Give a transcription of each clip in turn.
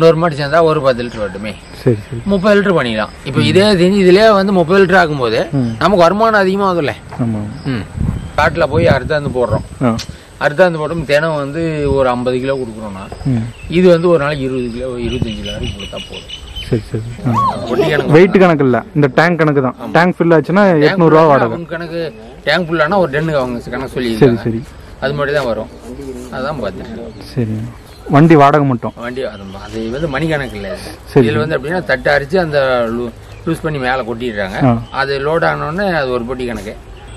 இன்னொரு மாட்டு சேர்ந்தா ஒரு பத்து லிட்டர் சரி சரி. முப்பது லிட்டர் பண்ணிக்கலாம் இப்போ இதே இதுலயே வந்து முப்பது லிட்டர் ஆகும்போது ம். நமக்கு வருமானம் அதிகமாக ம். காட்டில் போய் அறுத்தாந்து போடுறோம். அறுத்தாந்து போட்டோம் தினம் வந்து ஒரு ஐம்பது கிலோ கொடுக்குறோம்னா இது வந்து ஒரு நாளைக்கு இருபது கிலோ இருபத்தஞ்சு கிலோ வரைக்கும் கொடுத்தா போதும். சரி சரி. வெயிட் கணக்கு இல்லை. இந்த டேங்க் கணக்கு தான். டேங்க் ஃபில் ஆச்சுன்னா எட்நூறுரூவா வாடகை. அவங்க கணக்கு டேங்க் ஃபுல்லானா ஒரு டென்னுக்கு அவங்க கணக்கு சரி சொல்லி சரி. அது மட்டும் தான் வரும். அதான் பார்த்துட்டு சரி. வண்டி வாடகை மட்டும். வண்டி அது அது வந்து மணி கணக்கு இல்லை. இதில் வந்து அப்படின்னா தட்டை அரிச்சு அந்த லூஸ் பண்ணி மேலே கொட்டிடுறாங்க. அது லோட் ஆனோடனே அது ஒரு பொட்டி கணக்கு.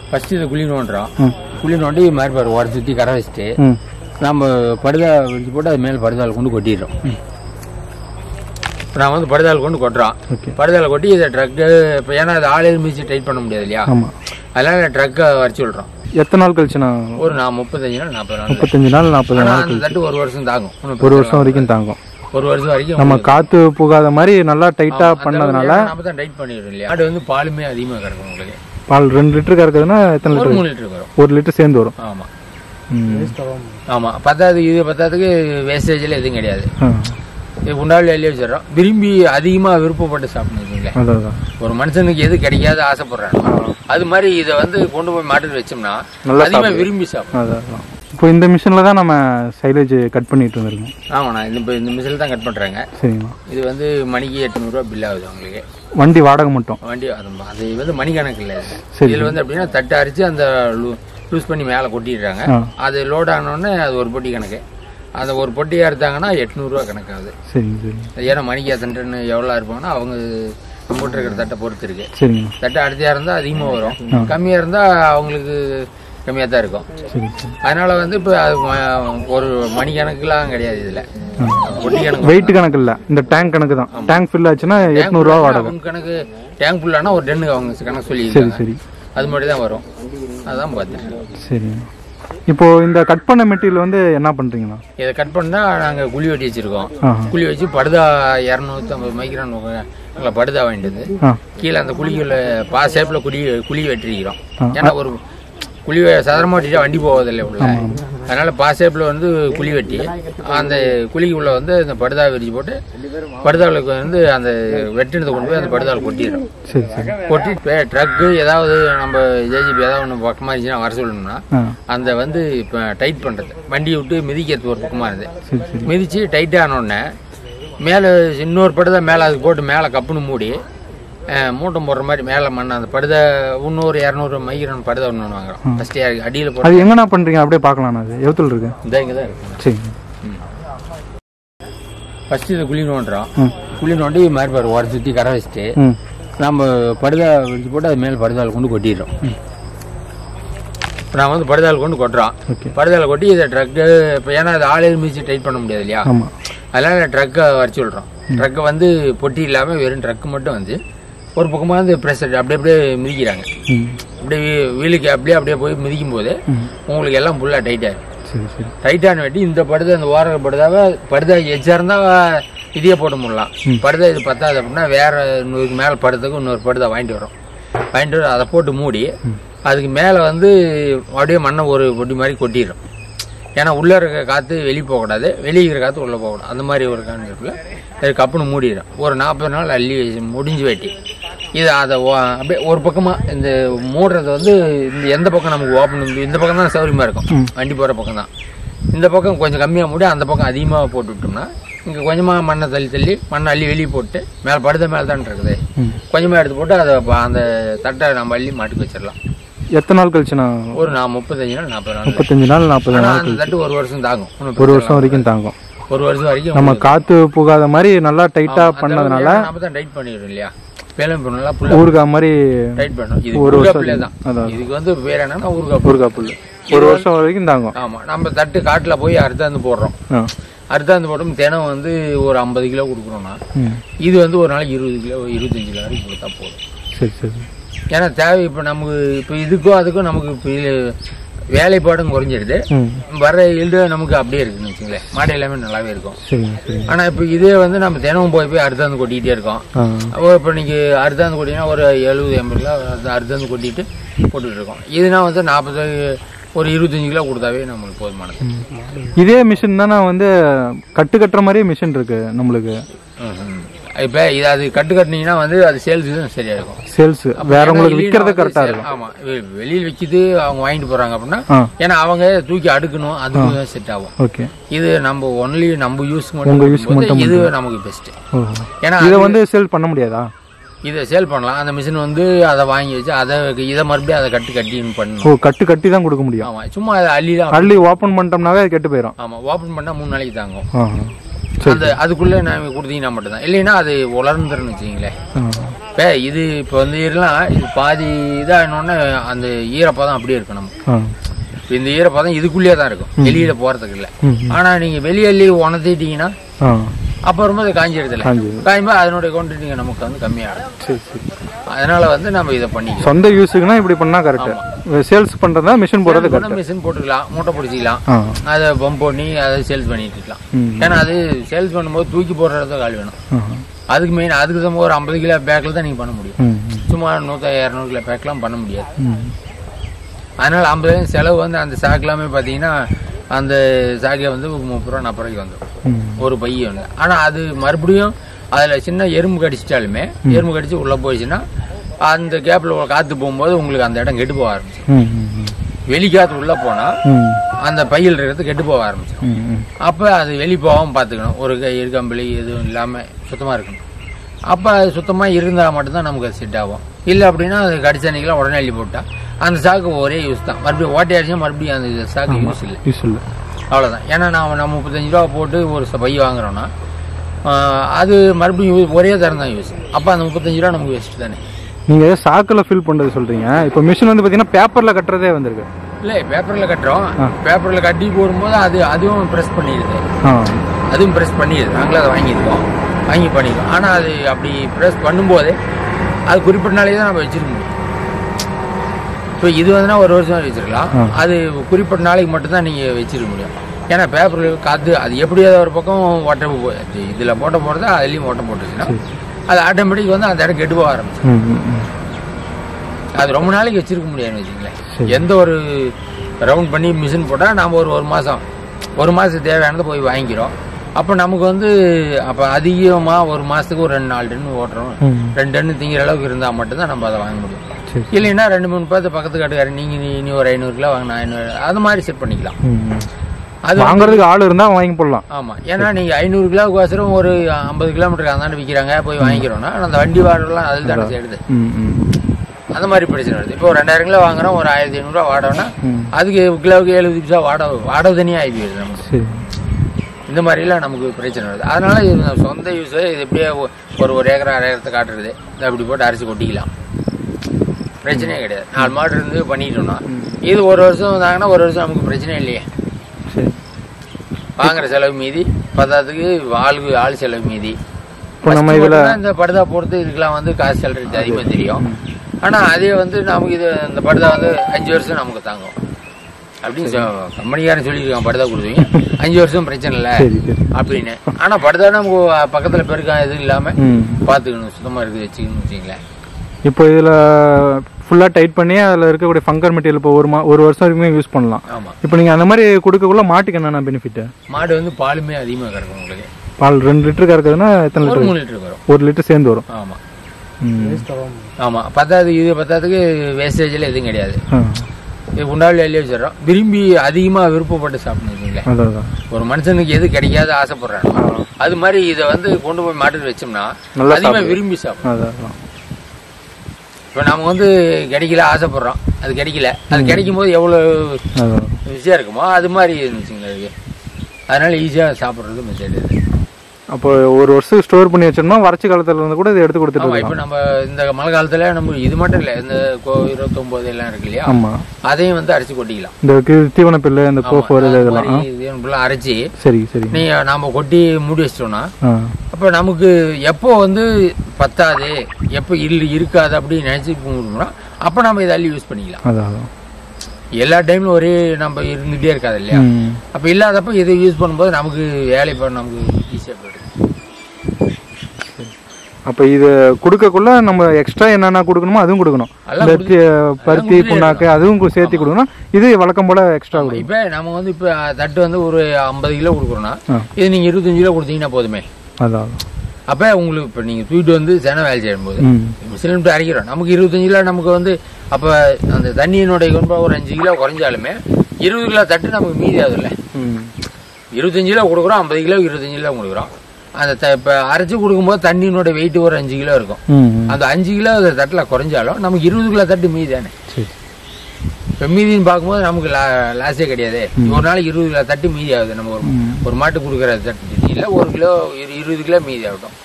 ஃபர்ஸ்ட் இதை குழி நோண்டுறோம். குழி நோண்டி பாரு உர சுற்றி கரை வச்சுட்டு நம்ம படுதா விரிச்சு போட்டு அது மேலே படுதால் கொண்டு கொட்டிடுறோம். இப்போ நான் வந்து படுதால் கொண்டு கொட்டுறோம். ஓகே. படுதால கொட்டி இதை ட்ரக்கு இப்போ ஏன்னா அது ஆளே மிதிச்சு டைட் பண்ண முடியாது இல்லையா? அதனால ட்ரக்கை வரைச்சி விட்றோம். எத்தனை நாள் கழிச்சுண்ணா? ஒரு நான் முப்பத்தஞ்சு நாள் நாற்பது நாள். முப்பத்தஞ்சு நாள் நாற்பது நாள் தட்டு ஒரு வருஷம் தாங்கும். ஒரு வருஷம் வரைக்கும் தாங்கும். ஒரு வருஷம் வரைக்கும் நம்ம காத்து புகாத மாதிரி நல்லா டைட்டா பண்ணதுனால நம்ம தான் டைட் பண்ணிடுறோம் இல்லையா? ஆடு வந்து பாலுமே அதிகமாக கிடக்கும் உங்களுக்கு. பால் ரெண்டு லிட்டர் கறக்குதுன்னா எத்தனை லிட்டர் மூணு லிட்டர் வரும். ஒரு லிட்டர் சேர்ந்து வரும். ஆமா. ம். ஆமா பத்தாவது இது பத்தாவதுக்கு வேஸ்டேஜ்ல எதுவும் கிடையாது. குண்டாவில் எழுதி வச்சிடறோம். விரும்பி அதிகமா விருப்பப்பட்டு அதான் ஒரு மனுஷனுக்கு எது கிடைக்காது ஆசைப்படுறாங்க அது மாதிரி இதை வந்து கொண்டு போய் மாட்டுக்கு வச்சோம்னா நல்லா அதிகமா விரும்பி சாப்பிடும். இப்போ இந்த மிஷினில் தான் நம்ம சைலேஜ் கட் பண்ணிட்டு இருந்திருக்கோம் ஆமாண்ணா இந்த இப்போ இந்த மிஷில் தான் கட் பண்றாங்க. சரிங்களா இது வந்து மணிக்கு எட்நூறுரூவா பில் ஆகுது உங்களுக்கு வண்டி வாடகை மட்டும். வண்டி அது வந்து மணி கணக்கு இல்லை. சரி. இதில் வந்து அப்படின்னா தட்டை அரிச்சு அந்த லூஸ் பண்ணி மேலே கொட்டிடுறாங்க. அது லோட் ஆனோடனே அது ஒரு பொட்டி கணக்கு. அந்த ஒரு பொட்டி அறுத்தாங்கன்னா எட்நூறுரூவா கணக்காகுது. சரிங்க சரிங்க ஏன்னா மணிக்கு எத்தனை எவ்வளோ இருப்பாங்கன்னா அவங்க நம்மகிட்ட இருக்கிற தட்டை பொறுத்து இருக்கு சரிங்க தட்டை அரிசியாக இருந்தால் அதிகமாக வரும். கம்மியாக இருந்தால் அவங்களுக்கு கம்மியாக தான் இருக்கும். அதனால வந்து இப்போ அது ஒரு மணி கணக்குலாம் கிடையாது இதில். பொட்டி கணக்கு வெயிட் கணக்கு இல்லை. இந்த டேங்க் கணக்கு தான். டேங்க் ஃபில் ஆச்சுன்னா எட்நூறுரூவா வாடகை. கணக்கு டேங்க் ஃபுல்லானா ஒரு டென்னுக்கு அவங்க கணக்கு சொல்லி சரி சரி. அது மட்டும் தான் வரும். அதான் பார்த்துட்டு சரி. இப்போ இந்த கட் பண்ண மெட்டீரியல் வந்து என்ன பண்றீங்கண்ணா இதை கட் பண்ணால் நாங்கள் குழி வெட்டி வச்சிருக்கோம். குழி வச்சு படுதா இரநூத்தம்பது மைக்ரான் நாங்கள் படுதா ஆ. கீழே அந்த குழிக்குள்ள பா ஷேப்பில் குழி குழி வெட்டிருக்கிறோம். ஏன்னா ஒரு குழி சதரமாக வண்டி போவதில்லை உள்ள? அதனால பா ஷேப்பில் வந்து குழி வெட்டி அந்த குழிக்குள்ள வந்து அந்த படுதா விரிச்சு போட்டு படுதாவுக்கு வந்து அந்த வெட்டினதை கொண்டு போய் அந்த படுதாவில் கொட்டிடுறோம் கொட்டி ட்ரக்கு ஏதாவது நம்ம ஜேஜிபி ஏதாவது ஒன்று பக்கமாக இருந்துச்சுன்னா வர சொல்லணும்னா அந்த வந்து இப்போ டைட் பண்ணுறது வண்டியை விட்டு மிதிக்கிறது ஒரு பக்கமாக இருந்து. சரி சரி. மிதித்து டைட் ஆனோடனே மேலே இன்னொரு படுதை மேலே அதுக்கு போட்டு மேலே கப்புன்னு மூடி மூட்டை போடுற மாதிரி மேலே மண் அந்த படுதை இன்னொரு இரநூறு மைக்ரான் படுதை ஒன்று வாங்குறோம். ஃபஸ்ட்டு அடியில் போட்டு அது எங்கண்ணா பண்றீங்க? அப்படியே பார்க்கலாண்ணா அது. எவ்வளோ இருக்கு? இந்த இங்கே தான் இருக்கு. சரி. ஃபஸ்ட்டு இதை குழி நோண்டுறோம். குழி நோண்டி மாதிரி பாரு உர சுற்றி கரை வச்சுட்டு நம்ம படுதா விரிச்சு போட்டு அது மேலே படுதால் கொண்டு கொட்டிடுறோம். இப்போ நான் வந்து படுதால் கொண்டு கொட்டுறோம். ஓகே. படுதால கொட்டி இதை ட்ரக்கு இப்போ ஏன்னா அது ஆளே மிதிச்சு டைட் பண்ண முடியாது இல்லையா? அதனால ட்ரக்கை வரைச்சி விட்றோம். ட்ரக்கை வந்து பொட்டி இல்லாமல் வெறும் ட்ரக்கு மட்டும் வந்து ஒரு பக்கமாக வந்து ப்ரெஷர் அப்படியே அப்படியே மிதிக்கிறாங்க. அப்படியே வீலுக்கு அப்படியே அப்படியே போய் மிதிக்கும் போது உங்களுக்கு எல்லாம் ஃபுல்லாக டைட்டாக டைட்டான வெட்டி இந்த படுதை அந்த ஓர படுதாவை படுதா எச்சா இருந்தால் இதையே போட்டு முடலாம். படுதா இது பத்தாது அப்படின்னா வேற இன்னொரு மேலே படுறதுக்கு இன்னொரு படுதா வாங்கிட்டு வரோம். வாங்கிட்டு வர அதை போட்டு மூடி அதுக்கு மேலே வந்து அப்படியே மண்ணை ஒரு பொட்டி மாதிரி கொட்டிடுறோம் ஏன்னா உள்ளே இருக்க காற்று வெளியே போகக்கூடாது. வெளியே இருக்கிற காற்று உள்ளே போகக்கூடாது. அந்த மாதிரி ஒரு கான்செப்டில் அது கப்புன்னு மூடிடும் ஒரு நாற்பது நாள் அள்ளி முடிஞ்சு வெட்டி இது அதை அப்படியே ஒரு பக்கமாக இந்த மூடுறது வந்து இந்த எந்த பக்கம் நமக்கு ஓப்பன் இந்த பக்கம் தான் சௌரியமாக இருக்கும். வண்டி போகிற பக்கம் தான். இந்த பக்கம் கொஞ்சம் கம்மியாக மூடி அந்த பக்கம் அதிகமாக போட்டு விட்டோம்னா இங்கே கொஞ்சமாக மண்ணை தள்ளி தள்ளி மண்ணை அள்ளி வெளியே போட்டு மேலே படுத்த மேலே தான் இருக்குது கொஞ்சமாக எடுத்து போட்டு அதை அந்த தட்டை நம்ம அள்ளி மாட்டுக்கு வச்சிடலாம். எத்தனை நாள் கழிச்சுண்ணா? ஒரு நான் முப்பத்தஞ்சு நாள் நாற்பது நாள் முப்பத்தஞ்சு நாள் நாற்பது நாள் அந்த தட்டு ஒரு வருஷம் தாங்கும். ஒரு வருஷம் வரைக்கும் தாங்கும். ஒரு வருஷம் வரைக்கும் நம்ம காத்து புகாத மாதிரி நல்லா டைட்டா பண்ணதுனால நம்ம தான் டைட் பண்ணிடுறோம் இல்லையா? பேலம் ஃபுல்லாக ஊறுகாய் மாதிரி டைட் பண்ணோம் இது ஒரு வருஷம் புல்லே தான். அதான். இதுக்கு வந்து பேர் என்னன்னா ஊறுகாய் புல். ஊறுகாய் புல் ஒரு வருஷம் வரைக்கும் தாங்கும். ஆமா நம்ம தட்டு காட்டில் போய் அறுத்தாந்து போடுறோம். அறுத்தாந்து போட்டோம் தினம் வந்து ஒரு ஐம்பது கிலோ கொடுக்குறோம்னா இது வந்து ஒரு நாளைக்கு இருபது கிலோ இருபத்தஞ்சு கிலோ வரைக்கும் கொடுத்தா போதும். சரி சரி. ஏன்னா தேவை இப்போ நமக்கு இப்போ இதுக்கும் அதுக்கும் நமக்கு இப்போ வேலைப்பாடும் குறைஞ்சிடுது. ம். வர ஈல்டு நமக்கு அப்படியே இருக்குன்னு வச்சுங்களேன் மாடு எல்லாமே நல்லாவே இருக்கும். ஆனால் இப்போ இதே வந்து நம்ம தினமும் போய் போய் அறுத்தாந்து கொட்டிக்கிட்டே இருக்கோம். இப்போ இன்னைக்கு அறுத்தாந்து கொட்டினா ஒரு எழுபது எண்பது கிலோ அறுத்து- அறுத்தாந்து கொட்டிட்டு போட்டுட்டு இருக்கோம். இதுனா வந்து நாற்பது ஒரு இருபத்தஞ்சு கிலோ கொடுத்தாவே நம்மளுக்கு போதுமானது. இதே மிஷின் தானே வந்து கட்டு கட்டுற மாதிரியே மிஷின் இருக்கு நம்மளுக்கு. இப்ப இது அது கட்டு கட்டினீங்கன்னா வந்து அது சேல்ஸ் சரியா இருக்கும் சேல்ஸ் வேற உங்களுக்கு விற்கிறது கரெக்டா இருக்கும். ஆமா. வெளியில விக்கிது அவங்க வாங்கிட்டு போறாங்க அப்படின்னா ஏன்னா அவங்க தூக்கி அடுக்கணும் அதுக்கு செட் ஆகும். ஓகே. இது நம்ம ஒன்லி நம்ம உங்க மட்டும் use இருக்கும்போது இது நமக்கு பெஸ்ட் ஏன்னா இதை வந்து சேல் பண்ண முடியாதா? இதை சேல் பண்ணலாம். அந்த மிஷின் வந்து அதை வாங்கி வச்சு அதை இதை மறுபடியும் அதை கட்டி கட்டி பண்ணணும். ஓ கட்டு கட்டி தான் கொடுக்க முடியும். ஆமா சும்மா அதை அள்ளிதான் அள்ளி ஓப்பன் பண்ணிட்டோம்னாவே அது கெட்டு போயிடும் ஆமா ஓபன் பண்ணா மூணு நாளைக்கு தாங்கும். அந்த அதுக்குள்ள நாம கொடுத்தீங்கன்னா மட்டும்தான். இல்லைன்னா அது உலர்ந்துருன்னு வச்சுங்களேன். இப்போ இது இப்போ வந்து இருலாம் இது பாதி இதாகினோடனே அந்த ஈரப்பதம் அப்படியே இருக்கும் நமக்கு இந்த ஈரப்பதம் இதுக்குள்ளேயே தான் இருக்கும். வெளியில போறதுக்கு இல்லை. ம் ஆனா நீங்க வெளியள்ளி உணர்த்திட்டீங்கன்னா அப்புறமா அது காஞ்சிடுதுல காஞ்சி காயும்போது அதனுடைய குவான்டிட்டி நமக்கு வந்து கம்மியாகும் சரி சரி. அதனால வந்து நம்ம இதை பண்ணிக்கலாம் சொந்த யூஸுக்குன்னா இப்படி பண்ணா கரெக்ட் சேல்ஸ் பண்றதா மிஷின் போடுறது கரெக்ட் மிஷின் போட்டுக்கலாம் மூட்டை பிடிச்சிக்கலாம். அதை பம்ப் பண்ணி அதை சேல்ஸ் பண்ணிட்டு இருக்கலாம். ஏன்னா அது சேல்ஸ் பண்ணும்போது தூக்கி போடுற இடத்துல கால் வேணும். அதுக்கு மெயின் அதுக்கு தான் ஒரு ஐம்பது கிலோ பேக்கில் தான் நீங்கள் பண்ண முடியும். சும்மா நூற்றி இரநூறு கிலோ பேக்லாம் பண்ண முடியாது. அதனால ஐம்பதாயிரம் செலவு வந்து அந்த சாக்கு எல்லாமே பார்த்தீங்கன்னா அந்த சாக்கை வந்து முப்பது ரூபா நாற்பது ரூபாய்க்கு வந்துடும் ஒரு பைய வந்து. ஆனால் அது மறுபடியும் அதில் சின்ன எறும்பு கடிச்சிட்டாலுமே எறும்பு கடிச்சு உள்ளே போயிடுச்சுன்னா அந்த கேப்பில் காற்று போகும்போது உங்களுக்கு அந்த இடம் கெட்டு போக ஆரம்பிச்சிடும் ம் ம் ம். வெளி காற்று உள்ளே போனால் அந்த பையில் இருக்கிறது கெட்டு போக ஆரம்பிச்சிடும் ம் ம். அப்போ அது வெளி போகாமல் பார்த்துக்கணும் ஒரு கை இருக்கம்பளி எதுவும் இல்லாமல் சுத்தமாக இருக்கணும். அப்போ அது சுத்தமாக இருந்தால் மட்டும்தான் நமக்கு அது செட் ஆகும். இல்லை அப்படின்னா அது கடிச்ச அன்னைக்கெல்லாம் உடனே அள்ளி போட்டா. அந்த சாக்கு ஒரே யூஸ் தான். மறுபடியும் ஓட்டையாச்சும் மறுபடியும் அந்த சாக்கு யூஸ் இல்லை. யூஸ் இல்லை. அவ்வளோதான் ஏன்னா நாம் நம்ம முப்பத்தஞ்சு ரூபா போட்டு ஒரு பை வாங்குறோம்னா ஆஹ், அது மறுபடியும் ஒரே தரம் தான் யூஸ் அப்போ அந்த முப்பத்தஞ்சு ரூபா நமக்கு வேஸ்ட் தானே. நீங்க சாக்குல ஃபில் பண்றது சொல்றீங்க. இப்போ மிஷின் வந்து பாத்தீங்கன்னா பேப்பர்ல கட்டுறதே வந்திருக்கு. இல்லை பேப்பரில் கட்டுறோம். பேப்பரில் கட்டி போடும்போது அது அதுவும் ப்ரெஸ் பண்ணிடுது. அதுவும் ப்ரெஸ் பண்ணிடுது. நாங்களும் அதை வாங்கியிருக்கோம் வாங்கி பண்ணிடுவோம். ஆனால் அது அப்படி ப்ரெஸ் பண்ணும்போது அது குறிப்பிட்ட நாளைக்கு தான் நம்ம வச்சிருக்க முடியும். இப்போ இது வந்துன்னா ஒரு வருஷம் வச்சிருக்கலாம். அது குறிப்பிட்ட நாளைக்கு மட்டும்தான் நீங்கள் வச்சிருக்க முடியும். ஏன்னா பேப்பரில் காற்று அது எப்படியாவது ஒரு பக்கம் ஓட்டை இதில் போட்ட போகிறதா அதுலேயும் ஓட்டம் போட்டுச்சுன்னா அது ஆட்டோமேட்டிக் வந்து அந்த இடம் கெட்டு போக ஆரம்பிச்சு. அது ரொம்ப நாளைக்கு வச்சிருக்க முடியாதுன்னு வச்சுங்களேன். எந்த ஒரு ரவுண்ட் பண்ணி மிஷின் போட்டால் நாம் ஒரு ஒரு மாதம் ஒரு மாதத்துக்கு தேவையானதை போய் வாங்கிக்கிறோம். அப்போ நமக்கு வந்து அப்போ அதிகமாக ஒரு மாதத்துக்கு ஒரு ரெண்டு நாலு டன் ஓட்டுறோம். ரெண்டு டன் திங்கிற அளவுக்கு இருந்தால் மட்டும்தான் நம்ம அதை வாங்க முடியும். இல்லைன்னா ரெண்டு மூணு பேர்த்து பக்கத்து காட்டுக்காரு நீங்கள் நீ நீ ஒரு ஐநூறு கிலோ வாங்கினா ஐநூறு அது மாதிரி செட் பண்ணிக்கலாம். அது வாங்குறதுக்கு ஆள் இருந்தா வாங்கி போடலாம். ஆமாம் ஏன்னா நீங்கள் ஐநூறு கிலோவுக்கு ஒரு ஐம்பது கிலோமீட்டருக்கு அந்தாண்டு விற்கிறாங்க போய் வாங்கிக்கிறோன்னா அந்த வண்டி வாடகைலாம் அதில் தானே சேருது. அந்த மாதிரி பிரச்சனை வருது. இப்போ ஒரு ரெண்டாயிரம் கிலோ வாங்குறோம் ஒரு ஆயிரத்தி ஐநூறுரூவா வாடகைன்னா ம். அதுக்கு கிலோவுக்கு எழுபது பைசா வாடகை வாடகை தனியாக ஆகி போயிடுது நமக்கு. இந்த மாதிரிலாம் நமக்கு பிரச்சனை வருது. அதனால இது சொந்த யூஸ் இது எப்படியே ஒ- ஒரு ஒரு ஏக்கர் அரை ஏக்கரத்தை காட்டுறது. இதை அப்படி போட்டு அரிசி கொட்டிக்கலாம். பிரச்சனையே கிடையாது. நாலு மாடு இருந்து பண்ணிட்டோம்னா இது ஒரு வருஷம் வந்தாங்கன்னா ஒரு வருஷம் நமக்கு பிரச்சனை இல்லையே. வாங்குற செலவு மீதி பத்தாத்துக்கு ஆளுக்கு ஆள் செலவு மீதி. நம்ம இதுல இந்த படுதா போடுறது இதுக்கெல்லாம் வந்து காசு செலவு அதிகமாக தெரியும். ஆனா அதே வந்து நமக்கு இது இந்த படுதா வந்து அஞ்சு வருஷம் நமக்கு தாங்கும். அப்படின்னு சொ- கம்பெனிக்காரன் சொல்லியிருக்கான் படுதா கொடுத்தீங்க அஞ்சு வருஷம் பிரச்சனை இல்லை அப்படின்னு. ஆனா படுதா நமக்கு பக்கத்துல பெருக்கா எதுவும் இல்லாம ம். பாத்துக்கணும் சுத்தமா இருக்கு வச்சுக்கணும் வச்சுங்களேன் இப்போ இதுல ஃபுல்லா டைட் பண்ணி அதுல இருக்கக்கூடிய ஃபங்கர் மெட்டீரியல் இப்போ ஒரு மா ஒரு வருஷம் வரைக்குமே யூஸ் பண்ணலாம். இப்போ நீங்க அந்த மாதிரி கொடுக்கக்குள்ள மாட்டுக்கு என்னென்ன பெனிஃபிட் மாடு வந்து பாலுமே அதிகமா கறக்கும் உங்களுக்கு. பால் ரெண்டு லிட்டர் கறக்குதுன்னா எத்தனை லிட்டர் மூணு லிட்டருக்கு வரும். ஒரு லிட்டர் சேர்ந்து வரும். ஆமா. ம். ஆமா. பத்தாவது இது பத்தாவதுக்கு வேஸ்டேஜ்ல எதுவும் கிடையாது. குண்டாவில் எழுதி வச்சிடறோம். விரும்பி அதிகமா விருப்பப்பட்டு சாப்பிடணும் ஒரு மனுஷனுக்கு எது கிடைக்காது ஆசைப்படுறாங்க அது மாதிரி இதை வந்து கொண்டு போய் மாட்டுக்கு வச்சோம்னா நல்லா அதிகமா விரும்பி சாப்பிடும் இப்போ நம்ம வந்து கிடைக்கல ஆசைப்படுறோம். அது கிடைக்கல. அது கிடைக்கும் போது எவ்வளவு அதான் ருசியா இருக்குமோ அது மாதிரி இருந்துச்சுங்களேன் அதுக்கு அதனால ஈஸியா சாப்பிடுறது இது. அப்போ ஒரு வருஷத்துக்கு ஸ்டோர் பண்ணி வச்சோம்னா வறட்சி காலத்துல இருந்து கூட இதை எடுத்து கொடுத்துட்டு இப்போ நம்ம இந்த மழை காலத்துல நம்ம இது மட்டும் இல்லை இந்த இருபத்தொன்பது எல்லாம் இருக்கு இல்லையா? ஆமா. அதையும் வந்து அரைச்சு கொட்டிக்கலாம். இந்த தீவன பில்லு இந்த கோஃபோர் இதெல்லாம் அரைச்சி சரி சரி. நீ நாம கொட்டி மூடி வச்சிட்டோம்னா அப்போ நமக்கு எப்போ வந்து பத்தாது எப்போ இல்லை இருக்காது அப்படின்னு நினச்சி போகணும்னா அப்போ நம்ம இதை அள்ளி யூஸ் பண்ணிக்கலாம். அதான். எல்லா டைம்லும் ஒரே நம்ம இருந்துகிட்டே இருக்காது இல்லையா. அப்போ இல்லாதப்போ இதை யூஸ் பண்ணும்போது நமக்கு வேலை பண்ண நமக்கு ஈஸியாக போயிடும் அப்போ இது கொடுக்கக்குள்ள நம்ம எக்ஸ்ட்ரா என்னென்ன கொடுக்கணுமோ அதுவும் கொடுக்கணும். பருத்தி புண்ணாக்கு அதுவும் சேர்த்து கொடுக்கணும் இது வழக்கம் போல எக்ஸ்ட்ரா கொடுக்கணும். இப்போ நம்ம வந்து இப்போ தட்டு வந்து ஒரு ஐம்பது கிலோ கொடுக்குறோன்னா ஆ. இது நீங்கள் இருபத்தஞ்சு கிலோ கொடுத்தீங்கன்னா போதுமே. அதான். அப்போ உங்களுக்கு இப்போ நீங்கள் தூக்கிட்டு வந்து சென வேலை செய்யும்போது ம். சிலிண்டர் அரைக்கிறோம் நமக்கு இருபத்தஞ்சு கிலோ நமக்கு வந்து அப்போ அந்த தண்ணியினுடைய கொண்டு ஒரு அஞ்சு கிலோ குறைஞ்சாலுமே இருபது கிலோ தட்டு நமக்கு மீதி ஆகுதுல்ல ம். இருபத்தஞ்சு கிலோ கொடுக்குறோம் ஐம்பது கிலோ இருபத்தஞ்சு கிலோ கொடுக்குறோம். அந்த த இப்போ அரைச்சி கொடுக்கும்போது தண்ணியினோட வெயிட் ஒரு அஞ்சு கிலோ இருக்கும். அந்த அஞ்சு கிலோ தட்டில் குறைஞ்சாலும் நமக்கு இருபது கிலோ தட்டு மீதி தானே. இப்போ மீதின்னு பார்க்கும்போது நமக்கு லா லாஸே கிடையாது. ஒரு நாளைக்கு இருபது கிலோ தட்டு மீதி ஆகுது. நம்ம ஒரு. ஒரு மாட்டு கொடுக்குற தட்டு. இல்லை ஒரு கிலோ இரு- இருபது கிலோ மீதி ஆகட்டும்.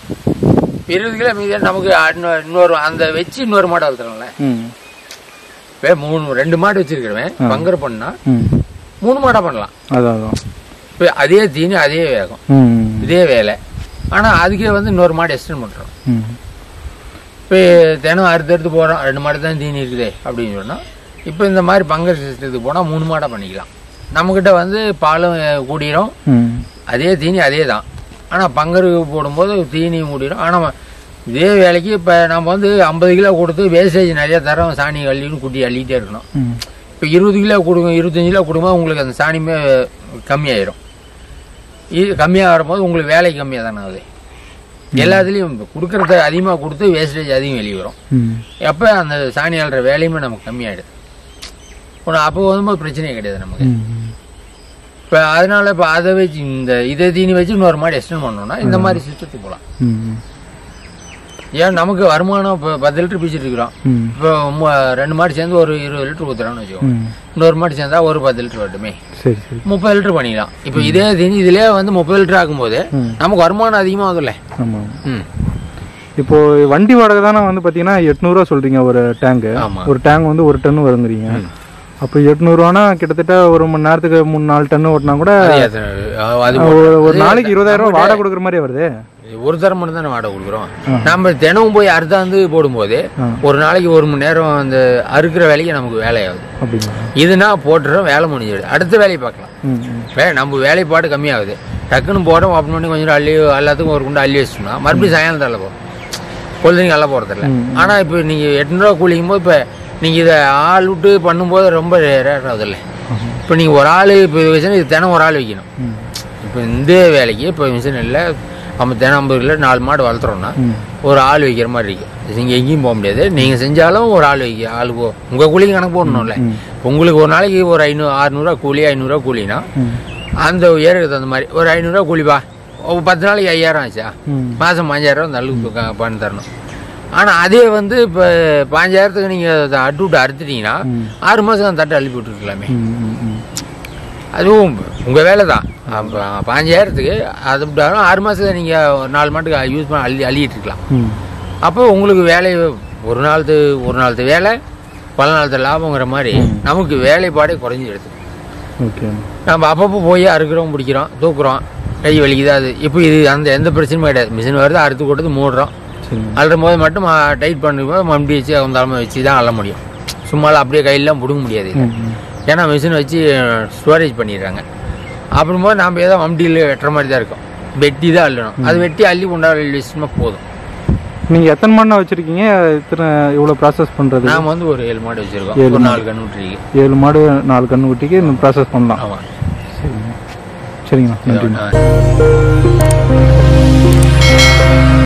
இருபது கிலோ மீதி நமக்கு இன்னொரு அந்த வச்சு இன்னொரு மாடு வளர்த்துறோம்ல இப்போ மூணு ரெண்டு மாடு வச்சிருக்கிறவன் பங்கர் பண்ணா மூணு மாடா பண்ணலாம். இப்போ அதே தீனி அதே வேகம். இதே வேலை. ஆனால் அதுக்கே வந்து இன்னொரு மாடு எக்ஸ்டெண்ட் பண்ணுறோம் இப்போ தினம் அறுத்து அறுத்து போகிறோம் ரெண்டு மாடு தான் தீனி இருக்குதே அப்படின்னு சொன்னால் இப்போ இந்த மாதிரி பங்கர் சிஸ்டத்துக்கு போனால் மூணு மாடாக பண்ணிக்கலாம். நம்மக்கிட்ட வந்து பாலும் கூடிரும். அதே தீனி அதே தான் ஆனால் பங்கரு போடும்போது தீனியும் கூடிரும் ஆனால் இதே வேலைக்கு இப்போ நம்ம வந்து ஐம்பது கிலோ கொடுத்து வேஸ்டேஜ் நிறைய தரோம் சாணி அள்ளின்னு குட்டி அள்ளிக்கிட்டே இருக்கணும். இப்போ இருபது கிலோ கொடுங்க இருபத்தஞ்சு கிலோ கொடுக்கும்போது உங்களுக்கு அந்த சாணியுமே கம்மியாயிரும். இது கம்மியாக வரும்போது உங்களுக்கு வேலை கம்மியாக தானே ஆகுது எல்லாத்துலேயும் கொடுக்குறத அதிகமாக கொடுத்து வேஸ்டேஜ் அதிகம் வெளியே வரும். அப்போ அந்த சாணி அள்ளுற வேலையுமே நமக்கு கம்மியாயிடுது. ஒன்று அப்போ வரும்போது பிரச்சனையே கிடையாது நமக்கு. இப்போ அதனால இப்போ அதை வச்சு இந்த இதை தீனி வச்சு இன்னொரு மாடு எக்ஸ்டெண்ட் பண்ணோம்னா இந்த மாதிரி சிஸ்டத்துக்கு போகலாம் ஏன் நமக்கு வருமானம் இப்போ பத்து லிட்டர் பிடிச்சிட்டு இருக்கிறோம். இப்போ ரெண்டு மாடு சேர்ந்து ஒரு இருபது லிட்டர் ஊற்றுறோம்னு வச்சுக்கோங்க. இன்னொரு மாடு சேர்ந்தா ஒரு பத்து லிட்டர் வரட்டுமே. முப்பது லிட்டர் பண்ணிக்கலாம் இப்போ இதே தீனி இதுலயே வந்து முப்பது லிட்டர் ஆகும்போது. நமக்கு வருமானம் அதிகமாக ஆகுதுல்ல இப்போ வண்டி வாடகை தானே வந்து பார்த்தீங்கன்னா எட்நூறுவா சொல்றீங்க ஒரு டேங்கு ஆமா. ஒரு டேங்க் வந்து ஒரு டன் வருங்கிறீங்க. அப்போ எட்நூறுவானா கிட்டத்தட்ட ஒரு மணி நேரத்துக்கு மூணு நாலு டன் ஓட்டினா கூட ஒரு நாளைக்கு இருபதாயிரம் ரூபாய் வாடகை கொடுக்குற மாதிரி வருது. ஒரு தரம் மட்டும் தானே வாடகை கொடுக்குறோம். நம்ம தினமும் போய் அறுத்தாந்து போடும்போது. ஒரு நாளைக்கு ஒரு மணி நேரம் அந்த அறுக்கிற வேலைக்கு நமக்கு வேலையாகுது. இதுனா போட்டுறோம் வேலை முடிஞ்சிடுது. அடுத்த வேலையை பார்க்கலாம். நம்ம வேலைப்பாடு கம்மியாகுது. டக்குன்னு போகிறோம் ஓப்பன் பண்ணி கொஞ்சம் அள்ளி எல்லாத்துக்கும் ஒரு குண்டு அள்ளி வச்சிட்டோம்னா மறுபடியும் சாயங்காலம் தள்ள போகிறோம் பொழுதுங்க அள்ள போகிறதில்ல. ஆனால் இப்போ நீங்கள் எட்நூறுவா கூலிக்கும் போது இப்போ நீங்கள் இதை ஆள் விட்டு பண்ணும்போது ரொம்ப ரேர் ஆகுதுல்ல இப்போ நீங்கள் ஒரு ஆள் இப்போ வச்சுன்னா இது தினம் ஒரு ஆள் வைக்கணும். இப்போ இந்த வேலைக்கு இப்போ மிஷின் இல்லை நம்ம தினம் ஐம்பது கிலோ நாலு மாடு வளர்த்துறோம்னா ஒரு ஆள் வைக்கிற மாதிரி இருக்கு. நீங்கள் எங்கேயும் போக முடியாது. நீங்கள் செஞ்சாலும் ஒரு ஆள் வைக்க ஆள் போ. உங்கள் கூலிக்கு கணக்கு போடணும்ல. உங்களுக்கு ஒரு நாளைக்கு ஒரு ஐநூறு அறுநூறுவா கூலி ஐநூறுரூவா கூலினா அந்த ஏருக்கு தகுந்த மாதிரி ஒரு ஐநூறுரூவா கூலிப்பா பத்து நாளைக்கு ஐயாயிரம் ஆச்சா? மாதம் அந்த அளவுக்கு க- பண்ணி தரணும். ஆனால் அதே வந்து இப்போ பாஞ்சாயிரத்துக்கு நீங்கள் அட்டு விட்டு அறுத்துட்டீங்கன்னா. ஆறு மாதம் அந்த தட்டை அள்ளி விட்டுருக்கலாமே. அதுவும் உங்கள் வேலை தான் பாஞ்சாயிரத்துக்கு அது விட்டாலும் ஆறு மாதத்துல நீங்கள் ஒரு நாலு மாட்டுக்கு யூஸ் பண்ண அள்ளி அள்ளிட்டு இருக்கலாம் அப்போ உங்களுக்கு வேலை ஒரு நாள்து ஒரு நாள்து வேலை பல நாள்து லாபங்கிற மாதிரி நமக்கு வேலைப்பாடே குறைஞ்சிடுது ஓகே. நம்ம அப்பப்போ போய் அறுக்கிறோம் பிடிக்கிறோம் தூக்குறோம் கை வலிக்குது அது இப்போ இது அந்த எந்த பிரச்சனையும் கிடையாது. மிஷின் வருது அறுத்து கொடுத்து மூடுறோம். அள்ளும் போது மட்டும் டைட் பண்ணும்போது மம்பி வச்சு அவங்க தலைமை வச்சு தான் அள்ள முடியும். சும்மாலாம் அப்படியே கையெல்லாம் பிடுங்க முடியாது ஏன்னா மிஷின் வச்சு ஸ்டோரேஜ் பண்ணிடுறாங்க. அப்படிங்கும்போது நம்ம ஏதோ வண்டியில் வெட்டுற மாதிரி தான் இருக்கும். வெட்டி தான் அள்ளணும். அது வெட்டி அள்ளி கொண்டாட வச்சுனா போதும். நீங்கள் எத்தனை மணி வச்சுருக்கீங்க? இத்தனை இவ்வளோ ப்ராசஸ் பண்ணுறது நாம வந்து ஒரு ஏழு மாடு வச்சிருக்கோம். ஒரு நாலு கண்ணுட்ரிக்கு ஏழு மாடு நாலு கன்று குட்டிக்கு ப்ராசஸ் பண்ணலாம். ஆமாம் சரிங்க. சரிங்கண்ணா நன்றி.